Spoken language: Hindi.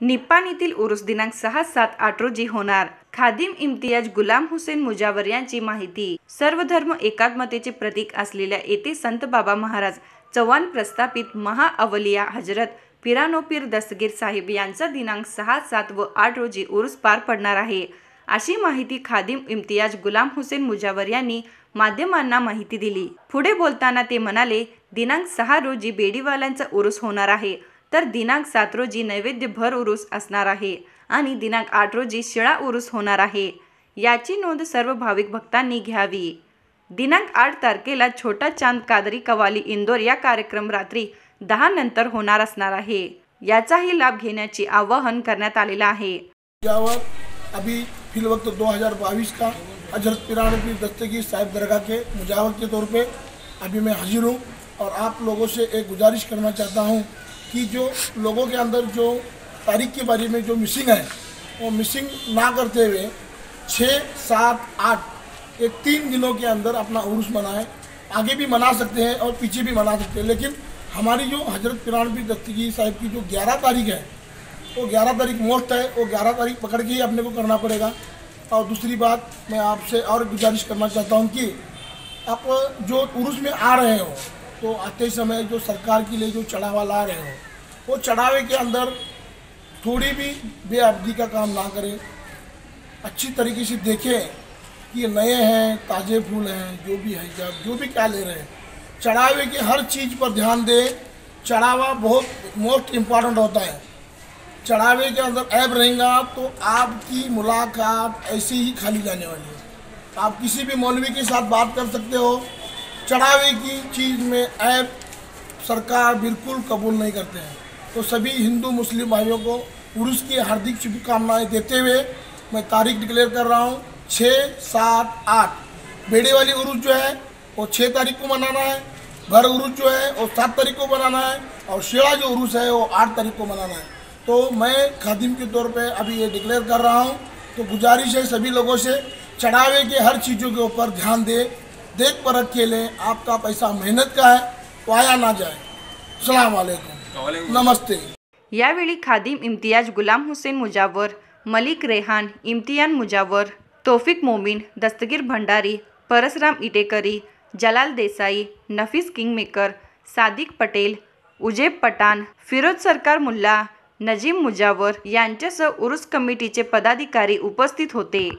निप्पाणीतील येथील दिनांक सहा सात आठ रोजी होणार. खादिम इम्तियाज गुलाम हुसेन मुजावर यांची माहिती. सर्वधर्म एकात्मतेचे प्रतीक असलेल्या येथे संत बाबा महाराज चव्हाण प्रस्थापित महाअवलिया हजरत पिरानोपीर दसगीर दस्तगीर साहेब यांचा दिनांक सहा सात व आठ रोजी उरुस पार पडणार आहे. अशी माहिती खादिम इम्तियाज गुलाम हुसेन मुजावर यांनी माध्यमांना माहिती दिली. पुढे बोलताना ते म्हणाले दिनांक सहा रोजी बेडीवाल्यांचा उरुस होणार आहे. तर दिनांक सात रोजी नैवेद्य भर उरूस असणार आहे आणि दिनांक आठ रोजी शिळा उरूस होणार आहे. याची नोंद सर्व भाविक भक्तांनी घ्यावी. दिनांक आठ तारखेला छोटा चाँद कादरी कवाली इंदोर या कार्यक्रम रात्री दहा नंतर होणार असणार आहे. याचाही लाभ घेण्याचे आवाहन करण्यात आलेलं आहे. अभी फिल वक्त 2022 का हज़रत पिरानपी दस्तगीर साहिब दरगाह के मुजावर के तौर पे अभी मैं हाजिर हूँ और आप लोगों से एक गुजारिश करना चाहता हूँ कि जो लोगों के अंदर जो तारीख के बारे में जो मिसिंग है, वो मिसिंग ना करते हुए छः सात, आठ, ये तीन दिनों के अंदर अपना उर्स मनाएँ। आगे भी मना सकते हैं और पीछे भी मना सकते हैं। लेकिन हमारी जो हज़रत पिरानपी दस्तगीर साहिब की जो ग्यारह तारीख है, वो ग्यारह तारीख मोस्ट है, वो ग्यारह तारीख पकड़ के ही अपने को करना पड़ेगा। और दूसरी बात, मैं आपसे और गुजारिश करना चाहता हूँ कि आप जो उर्स में आ रहे हो तो आते समय जो सरकार के लिए जो चढ़ावा ला रहे हो वो चढ़ावे के अंदर थोड़ी भी बेअबदी का काम ना करें। अच्छी तरीके से देखें कि नए हैं, ताज़े फूल हैं, जो भी है, जब जो भी क्या ले रहे हैं। चढ़ावे की हर चीज़ पर ध्यान दें। चढ़ावा बहुत मोस्ट इंपॉर्टेंट होता है। चढ़ावे के अंदर ऐप रहेगा तो आपकी मुलाकात ऐसे ही खाली जाने वाली है। आप किसी भी मौलवी के साथ बात कर सकते हो। चढ़ावे की चीज़ में ऐप सरकार बिल्कुल कबूल नहीं करते हैं। तो सभी हिंदू मुस्लिम भाइयों को उर्स की हार्दिक शुभकामनाएँ देते हुए मैं तारीख डिक्लेयर कर रहा हूँ छः सात आठ। बेड़े वाली उर्स जो है, वो छः तारीख को मनाना है भर उर्स जो है, वो सात तारीख को मनाना है, और शेड़ा जो उर्स है, वो आठ तारीख को मनाना है। तो मैं खादिम के तौर पे अभी ये डिक्लेयर कर रहा हूँ तो गुजारिश है सभी लोगों से, चढ़ावे के हर चीज़ों के ऊपर ध्यान दें, देख परख के लें, आपका पैसा मेहनत का है वाया ना जाए। वालेकुम। नमस्ते. यावेळी खादिम इम्तियाज गुलाम हुसेन मुजावर मलिक रेहान इम्तियान मुजावर तोफिक मोमीन दस्तगीर भंडारी परसराम इटेकरी जलाल देसाई नफीस किंगमेकर सादिक पटेल उजेब पठाण फिरोज सरकार मुल्ला नजीम मुजावर यांच्यासह उरुस कमिटीचे पदाधिकारी उपस्थित होते.